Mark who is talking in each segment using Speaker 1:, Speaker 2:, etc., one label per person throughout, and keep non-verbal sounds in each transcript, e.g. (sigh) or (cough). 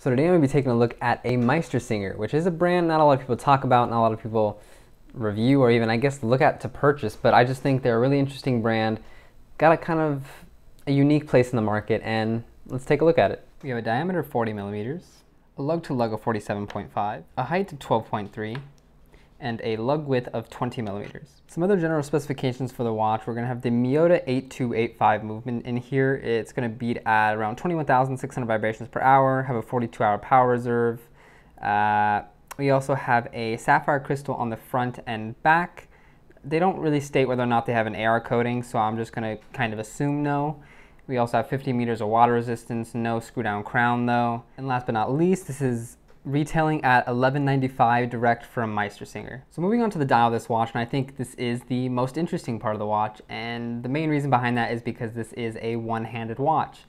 Speaker 1: So today I'm going to be taking a look at a Meistersinger, which is a brand not a lot of people talk about, not a lot of people review or even I guess look at to purchase, but I just think they're a really interesting brand. Got a kind of a unique place in the market and let's take a look at it. We have a diameter of 40 millimeters, a lug to lug of 47.5, a height of 12.3, and a lug width of 20 millimeters. Some other general specifications for the watch, we're gonna have the Miyota 8285 movement in here. It's gonna beat at around 21,600 vibrations per hour, have a 42 hour power reserve. Uh, we also have a sapphire crystal on the front and back. They don't really state whether or not they have an AR coating, so I'm just gonna kind of assume no. We also have 50 meters of water resistance, no screw down crown though. And last but not least, this is retailing at $11.95 direct from Meistersinger. So moving on to the dial of this watch, and I think this is the most interesting part of the watch, and the main reason behind that is because this is a one-handed watch.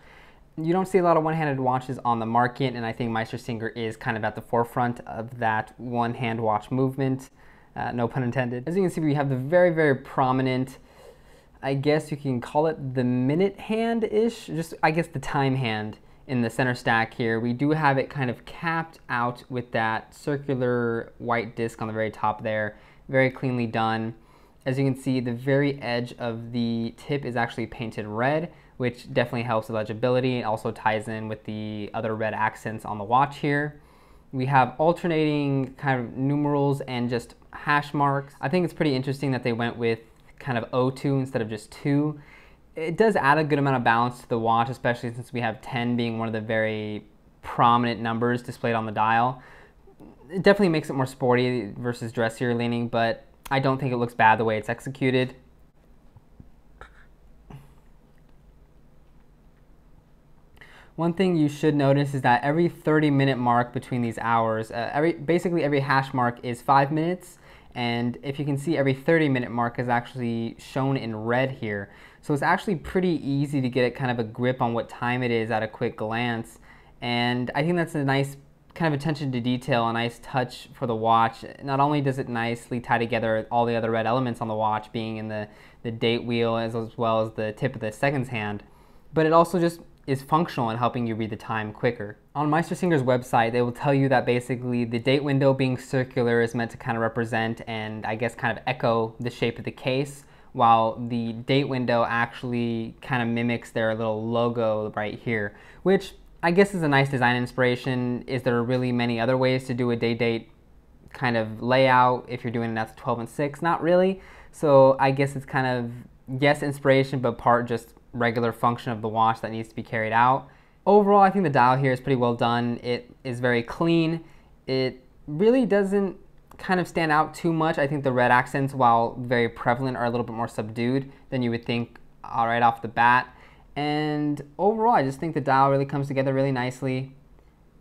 Speaker 1: You don't see a lot of one-handed watches on the market, and I think Meistersinger is kind of at the forefront of that one-hand watch movement, uh, no pun intended. As you can see, we have the very, very prominent I guess you can call it the minute hand-ish, just I guess the time hand in the center stack here. We do have it kind of capped out with that circular white disc on the very top there. Very cleanly done. As you can see, the very edge of the tip is actually painted red, which definitely helps with legibility. It also ties in with the other red accents on the watch here. We have alternating kind of numerals and just hash marks. I think it's pretty interesting that they went with kind of O2 instead of just 2 it does add a good amount of balance to the watch, especially since we have 10 being one of the very prominent numbers displayed on the dial. It definitely makes it more sporty versus dressier leaning, but I don't think it looks bad the way it's executed. One thing you should notice is that every 30 minute mark between these hours, uh, every basically every hash mark is five minutes, and if you can see every 30 minute mark is actually shown in red here. So it's actually pretty easy to get kind of a grip on what time it is at a quick glance. And I think that's a nice kind of attention to detail, a nice touch for the watch. Not only does it nicely tie together all the other red elements on the watch, being in the, the date wheel as, as well as the tip of the seconds hand, but it also just is functional in helping you read the time quicker. On Meistersinger's website, they will tell you that basically the date window being circular is meant to kind of represent and I guess kind of echo the shape of the case, while the date window actually kind of mimics their little logo right here, which I guess is a nice design inspiration. Is there really many other ways to do a day date kind of layout if you're doing it at 12 and 6? Not really. So I guess it's kind of, yes, inspiration, but part just regular function of the watch that needs to be carried out. Overall, I think the dial here is pretty well done. It is very clean. It really doesn't kind of stand out too much. I think the red accents, while very prevalent, are a little bit more subdued than you would think uh, right off the bat. And overall, I just think the dial really comes together really nicely.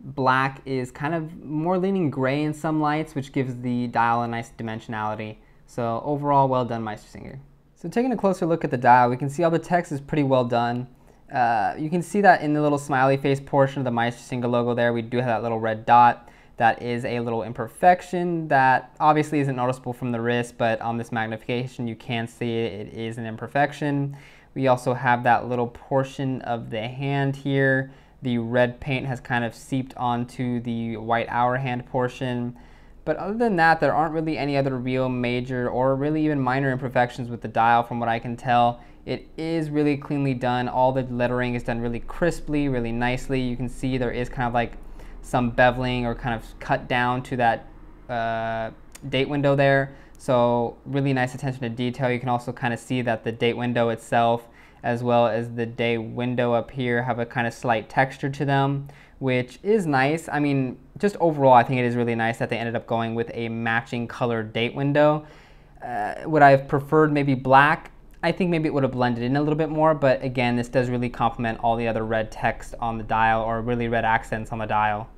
Speaker 1: Black is kind of more leaning gray in some lights, which gives the dial a nice dimensionality. So overall, well done, Meistersinger. So taking a closer look at the dial, we can see all the text is pretty well done. Uh, you can see that in the little smiley face portion of the Meistersinger logo there, we do have that little red dot that is a little imperfection that obviously isn't noticeable from the wrist, but on this magnification you can see it, it is an imperfection. We also have that little portion of the hand here. The red paint has kind of seeped onto the white hour hand portion. But other than that, there aren't really any other real major or really even minor imperfections with the dial from what I can tell. It is really cleanly done. All the lettering is done really crisply, really nicely. You can see there is kind of like some beveling or kind of cut down to that uh, date window there. So really nice attention to detail. You can also kind of see that the date window itself as well as the day window up here have a kind of slight texture to them, which is nice. I mean, just overall, I think it is really nice that they ended up going with a matching color date window. Uh, would I have preferred maybe black? I think maybe it would have blended in a little bit more, but again, this does really complement all the other red text on the dial or really red accents on the dial.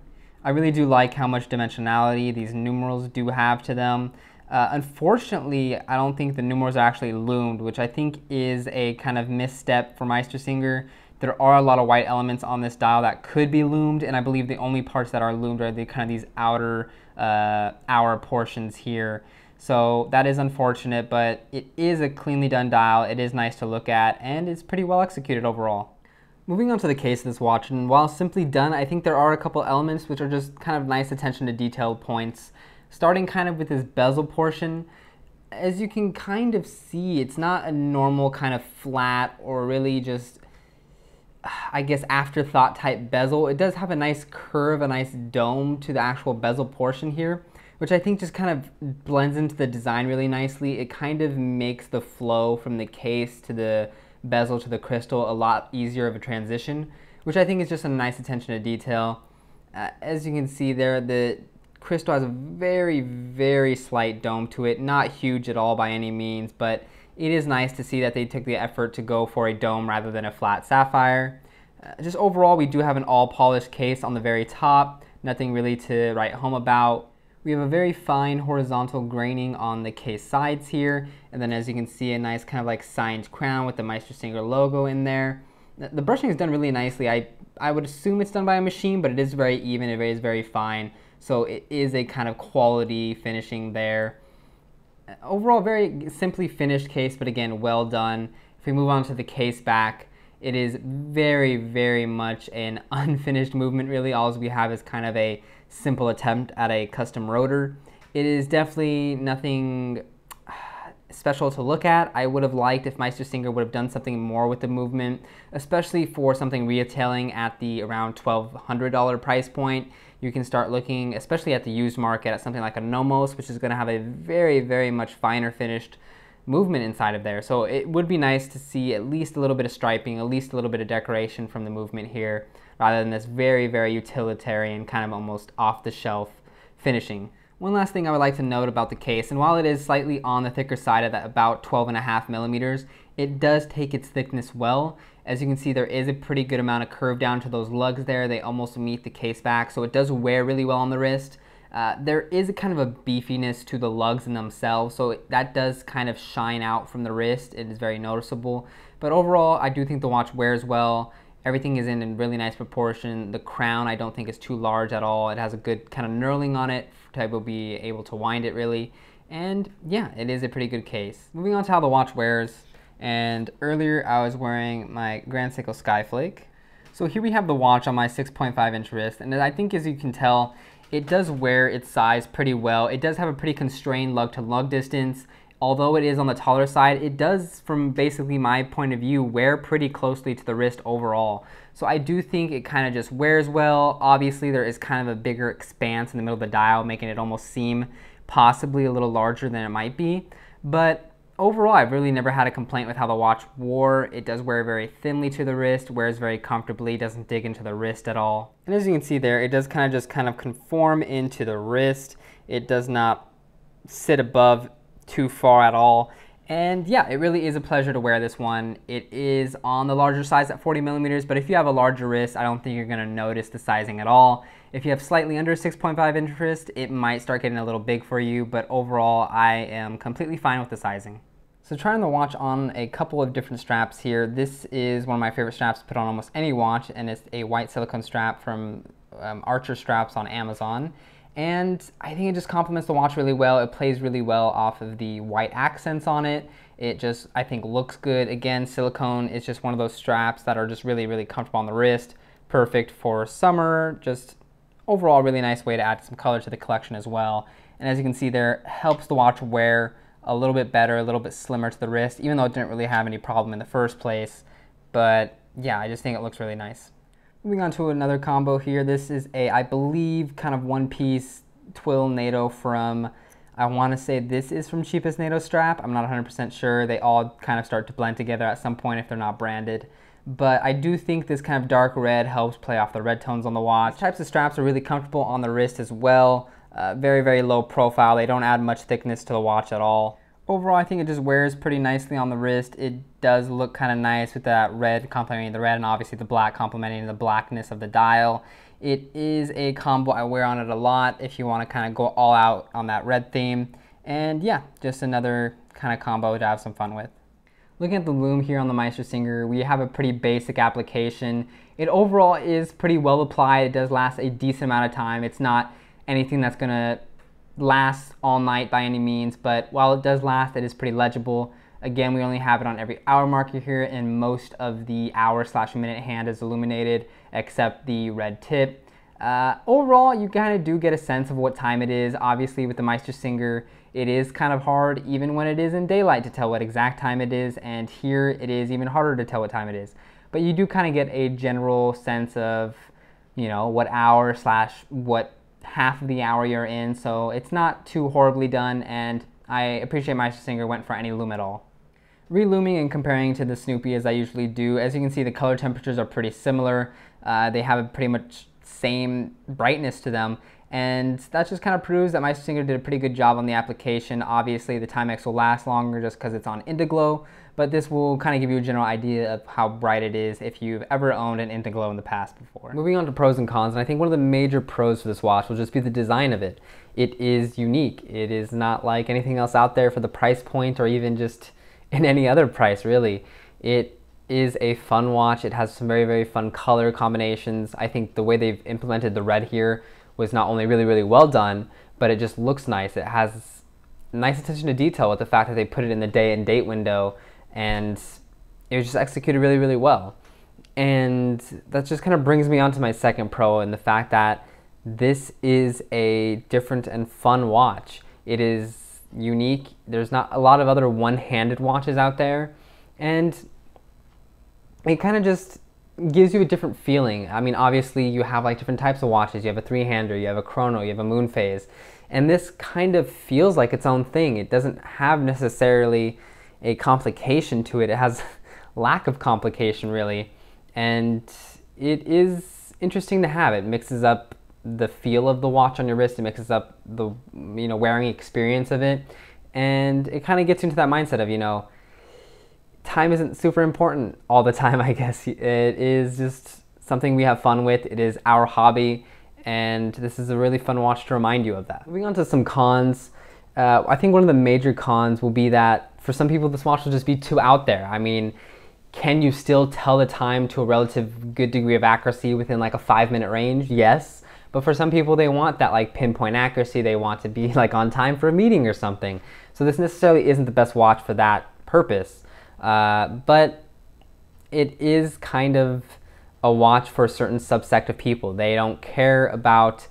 Speaker 1: I really do like how much dimensionality these numerals do have to them. Uh, unfortunately, I don't think the numerals are actually lumed, which I think is a kind of misstep for Meistersinger. There are a lot of white elements on this dial that could be lumed, and I believe the only parts that are lumed are the kind of these outer uh, hour portions here. So that is unfortunate, but it is a cleanly done dial. It is nice to look at, and it's pretty well executed overall. Moving on to the case of this watch, and while simply done, I think there are a couple elements which are just kind of nice attention to detail points. Starting kind of with this bezel portion, as you can kind of see, it's not a normal kind of flat or really just, I guess, afterthought type bezel. It does have a nice curve, a nice dome to the actual bezel portion here, which I think just kind of blends into the design really nicely. It kind of makes the flow from the case to the bezel to the crystal a lot easier of a transition, which I think is just a nice attention to detail. Uh, as you can see there, the crystal has a very, very slight dome to it. Not huge at all by any means, but it is nice to see that they took the effort to go for a dome rather than a flat sapphire. Uh, just overall, we do have an all polished case on the very top. Nothing really to write home about. We have a very fine horizontal graining on the case sides here. And then as you can see, a nice kind of like signed crown with the Meistersinger logo in there. The brushing is done really nicely. I, I would assume it's done by a machine, but it is very even, it is very fine. So it is a kind of quality finishing there. Overall, very simply finished case, but again, well done. If we move on to the case back, it is very, very much an (laughs) unfinished movement really. All we have is kind of a simple attempt at a custom rotor. It is definitely nothing special to look at. I would have liked if Meistersinger would have done something more with the movement, especially for something retailing at the around $1,200 price point. You can start looking, especially at the used market, at something like a Nomos, which is going to have a very, very much finer finished movement inside of there. So it would be nice to see at least a little bit of striping, at least a little bit of decoration from the movement here, rather than this very, very utilitarian, kind of almost off the shelf finishing. One last thing I would like to note about the case, and while it is slightly on the thicker side at about 12 and a half millimeters, it does take its thickness well. As you can see, there is a pretty good amount of curve down to those lugs there. They almost meet the case back, so it does wear really well on the wrist. Uh, there is a kind of a beefiness to the lugs in themselves, so that does kind of shine out from the wrist. It is very noticeable. But overall, I do think the watch wears well. Everything is in a really nice proportion. The crown I don't think is too large at all. It has a good kind of knurling on it to be able to wind it really. And yeah, it is a pretty good case. Moving on to how the watch wears. And earlier I was wearing my Grand Seiko Skyflake. So here we have the watch on my 6.5 inch wrist. And I think as you can tell, it does wear its size pretty well. It does have a pretty constrained lug to lug distance although it is on the taller side, it does, from basically my point of view, wear pretty closely to the wrist overall. So I do think it kind of just wears well. Obviously, there is kind of a bigger expanse in the middle of the dial, making it almost seem possibly a little larger than it might be. But overall, I've really never had a complaint with how the watch wore. It does wear very thinly to the wrist, wears very comfortably, doesn't dig into the wrist at all. And as you can see there, it does kind of just kind of conform into the wrist. It does not sit above too far at all. And yeah, it really is a pleasure to wear this one. It is on the larger size at 40 millimeters, but if you have a larger wrist, I don't think you're gonna notice the sizing at all. If you have slightly under 6.5 inch wrist, it might start getting a little big for you, but overall, I am completely fine with the sizing. So trying the watch on a couple of different straps here. This is one of my favorite straps to put on almost any watch, and it's a white silicone strap from um, Archer Straps on Amazon. And I think it just complements the watch really well. It plays really well off of the white accents on it. It just, I think, looks good. Again, silicone is just one of those straps that are just really, really comfortable on the wrist. Perfect for summer. Just overall, really nice way to add some color to the collection as well. And as you can see there, helps the watch wear a little bit better, a little bit slimmer to the wrist, even though it didn't really have any problem in the first place. But yeah, I just think it looks really nice. Moving on to another combo here. This is a, I believe, kind of one piece twill NATO from, I want to say this is from Cheapest NATO Strap. I'm not 100% sure. They all kind of start to blend together at some point if they're not branded. But I do think this kind of dark red helps play off the red tones on the watch. These types of straps are really comfortable on the wrist as well. Uh, very, very low profile. They don't add much thickness to the watch at all. Overall, I think it just wears pretty nicely on the wrist. It does look kind of nice with that red complementing the red and obviously the black complementing the blackness of the dial. It is a combo I wear on it a lot if you want to kind of go all out on that red theme. And yeah, just another kind of combo to have some fun with. Looking at the lume here on the Meistersinger, we have a pretty basic application. It overall is pretty well applied. It does last a decent amount of time. It's not anything that's gonna last all night by any means, but while it does last, it is pretty legible. Again, we only have it on every hour marker here, and most of the hour slash minute hand is illuminated except the red tip. Uh, overall, you kind of do get a sense of what time it is. Obviously, with the Meistersinger, it is kind of hard, even when it is in daylight, to tell what exact time it is, and here it is even harder to tell what time it is. But you do kind of get a general sense of, you know, what hour slash what half of the hour you're in, so it's not too horribly done, and I appreciate Meistersinger went for any lume at all. Relooming and comparing to the Snoopy as I usually do, as you can see the color temperatures are pretty similar. Uh, they have a pretty much same brightness to them. And that just kind of proves that Meistersinger did a pretty good job on the application. Obviously, the Timex will last longer just because it's on Indiglo, but this will kind of give you a general idea of how bright it is if you've ever owned an Indiglo in the past before. Moving on to pros and cons, and I think one of the major pros for this watch will just be the design of it. It is unique. It is not like anything else out there for the price point or even just (laughs) in any other price, really. It is a fun watch. It has some very, very fun color combinations. I think the way they've implemented the red here was not only really, really well done, but it just looks nice. It has nice attention to detail with the fact that they put it in the day and date window and it was just executed really, really well. And that just kind of brings me on to my second pro and the fact that this is a different and fun watch. It is unique. There's not a lot of other one-handed watches out there. And it kind of just gives you a different feeling. I mean, obviously you have like different types of watches. You have a three-hander, you have a chrono, you have a moon phase. And this kind of feels like its own thing. It doesn't have necessarily a complication to it. It has (laughs) lack of complication really. And it is interesting to have. It mixes up the feel of the watch on your wrist. It mixes up the you know wearing experience of it. And it kind of gets into that mindset of, you know, time isn't super important all the (laughs) time, I guess. It is just something we have fun with. It is our hobby, and this is a really fun watch to remind you of that. Moving on to some cons, uh, I think one of the major cons will be that for some people this watch will just be too out there. I mean, can you still tell the time to a relative good degree of accuracy within like a five minute range? Yes. But for some people, they want that like pinpoint accuracy. They want to be (laughs) like on time for a meeting or something. So this necessarily isn't the best watch for that purpose. Uh, but it is kind of a watch for a certain subsect of people. They don't care about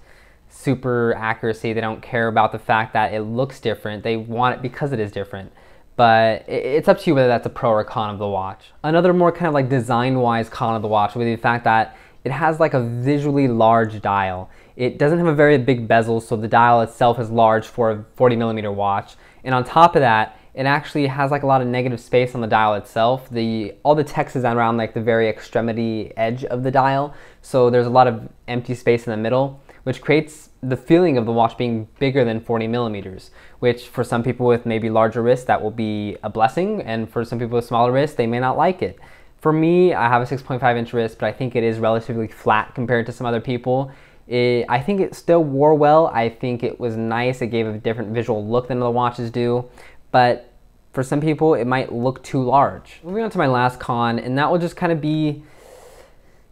Speaker 1: super accuracy. They don't care about the fact that it looks different. They want it because it is different. But it's up to you whether that's a pro or con of the watch. Another more kind of like design-wise con of the watch would be the fact that it has like a visually large dial. It doesn't have a very big bezel, so the dial itself is large for a 40 millimeter watch. And on top of that, it actually has like a lot of negative space on the dial itself. The all the text is around like the very extremity edge of the dial, so there's a lot of empty space in the middle, which creates the feeling of the watch being bigger than 40 millimeters. Which for some people with maybe larger wrists, that will be a blessing, and for some people with smaller wrists, they may not like it. For me, I have a 6.5 inch wrist, but I think it is relatively flat compared to some other people. It, I think it still wore well. I think it was nice. It gave a different visual look than the watches do but for some people it might look too large. Moving on to my last con, and that will just kind of be,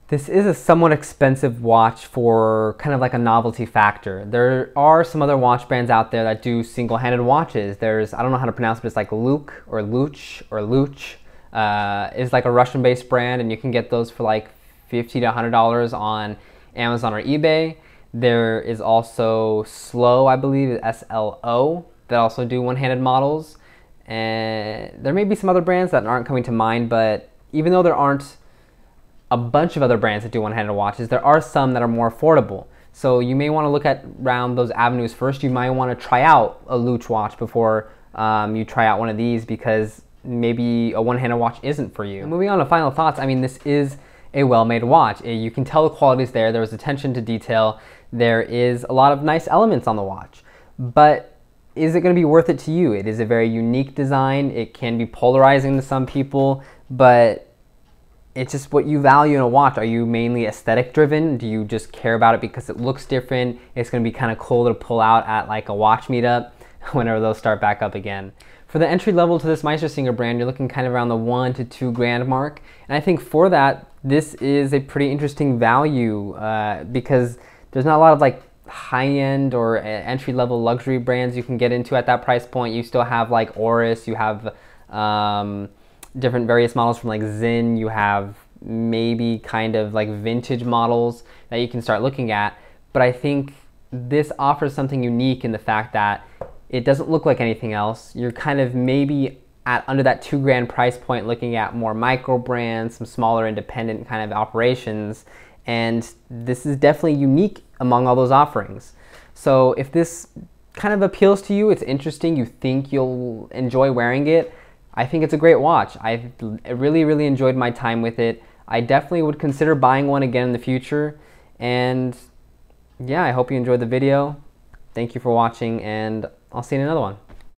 Speaker 1: this is a somewhat expensive watch for kind of like a novelty factor. There are some other watch brands out there that do single-handed watches. There's, I don't know how to pronounce it, but it's like Luke or Luch or Luch. Uh, is like a Russian-based brand, and you can get those for like 50 to $100 on Amazon or eBay. There is also Slow, I believe, S-L-O, that also do one-handed models. And there may be some other brands that aren't coming to mind, but even though there aren't a bunch of other brands that do one-handed watches, there are some that are more affordable. So you may want to look at around those avenues first. You might want to try out a Luch watch before um, you try out one of these because maybe a one-handed watch isn't for you. Moving on to final thoughts, I mean, this is a well-made watch. You can tell the quality is there. There's attention to detail. There is a lot of nice elements on the watch. But is it going to be worth it to you? It is a very unique design. It can be polarizing to some people, but it's just what you value in a watch. Are you mainly aesthetic driven? Do you just care about it because it looks different? It's going to be kind of cool to pull out at like a watch meetup (laughs) whenever those start back up again. For the entry level to this Meistersinger brand, you're looking kind of around the one to two grand mark. And I think for that, this is a pretty interesting value uh, because there's not a lot of like high-end or entry-level luxury brands you can get into at that price point. You still have like Oris, you have um, different various models from like Sinn. You have maybe kind of like vintage models that you can start looking at. But I think this offers something unique in the fact that it doesn't look like anything else. You're kind of maybe at under that two grand price point looking at more micro brands, some smaller independent kind of operations. And this is definitely unique among all those offerings. So if this kind of appeals to you, it's interesting, you think you'll enjoy wearing it, I think it's a great watch. I've really, really enjoyed my time with it. I definitely would consider buying one again in the future. And yeah, I hope you enjoyed the video. Thank you for watching, and I'll see you in another one.